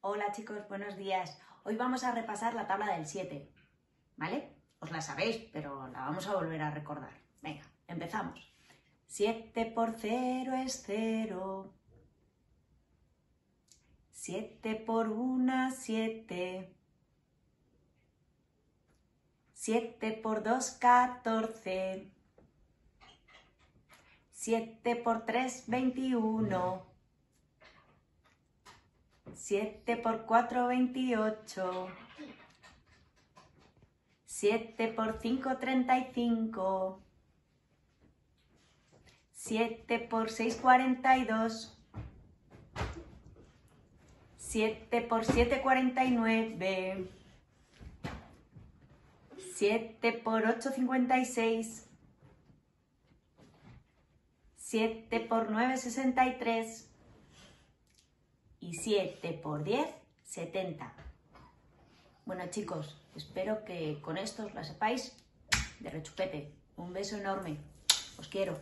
Hola chicos, buenos días. Hoy vamos a repasar la tabla del 7, ¿vale? Os la sabéis, pero la vamos a volver a recordar. Venga, empezamos. 7 por 0 es 0. 7 por 1, 7. 7 por 2, 14. 7 por 3, 21. 7 por 4, 28. 7 por 5, 35. 7 por 6, 42. 7 por 7, 49. 7 por 8, 56. 7 por 9, 63. Y 7 por 10, 70. Bueno chicos, espero que con esto os la sepáis de rechupete. Un beso enorme. Os quiero.